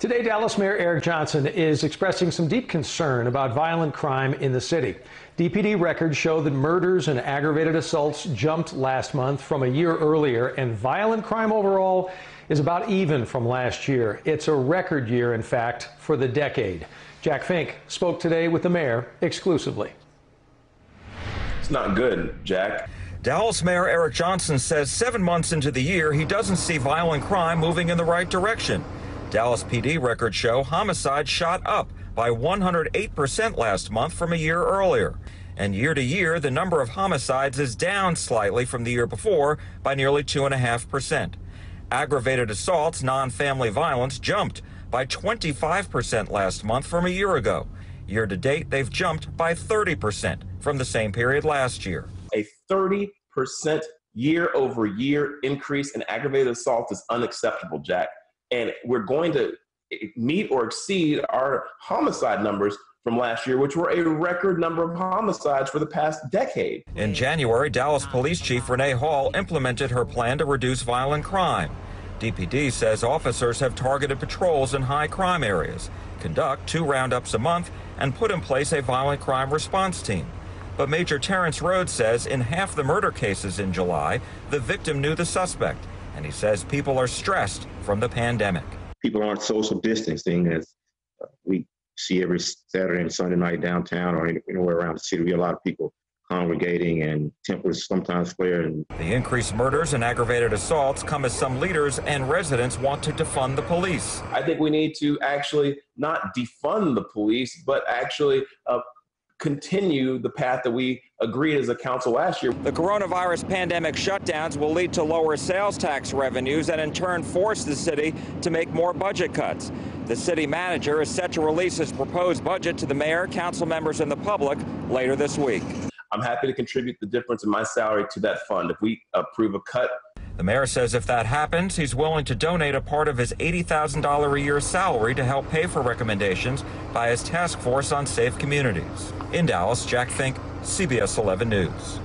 Today, Dallas Mayor Eric Johnson is expressing some deep concern about violent crime in the city. DPD records show that murders and aggravated assaults jumped last month from a year earlier, and violent crime overall is about even from last year. It's a record year, in fact, for the decade. Jack Fink spoke today with the mayor exclusively. It's not good, Jack. Dallas Mayor Eric Johnson says seven months into the year, he doesn't see violent crime moving in the right direction. Dallas PD records show homicides shot up by 108% last month from a year earlier. And year to year, the number of homicides is down slightly from the year before by nearly 2.5%. Aggravated assaults, non family violence, jumped by 25% last month from a year ago. Year to date, they've jumped by 30% from the same period last year a 30% year over year increase in aggravated assault is unacceptable, Jack. And we're going to meet or exceed our homicide numbers from last year, which were a record number of homicides for the past decade. In January, Dallas Police Chief Renee Hall implemented her plan to reduce violent crime. DPD says officers have targeted patrols in high crime areas, conduct two roundups a month, and put in place a violent crime response team. But Major Terrence Rhodes says in half the murder cases in July, the victim knew the suspect. And he says people are stressed from the pandemic. People aren't social distancing as uh, we see every Saturday and Sunday night downtown or anywhere around the city. We have a lot of people congregating and tempers sometimes flare. And the increased murders and aggravated assaults come as some leaders and residents want to defund the police. I think we need to actually not defund the police, but actually uh, continue the path that we agreed as a council last year. The coronavirus pandemic shutdowns will lead to lower sales tax revenues and in turn force the city to make more budget cuts. The city manager is set to release his proposed budget to the mayor, council members, and the public later this week. I'm happy to contribute the difference in my salary to that fund. If we approve a cut the mayor says if that happens, he's willing to donate a part of his $80,000 a year salary to help pay for recommendations by his task force on safe communities. In Dallas, Jack Fink, CBS 11 News.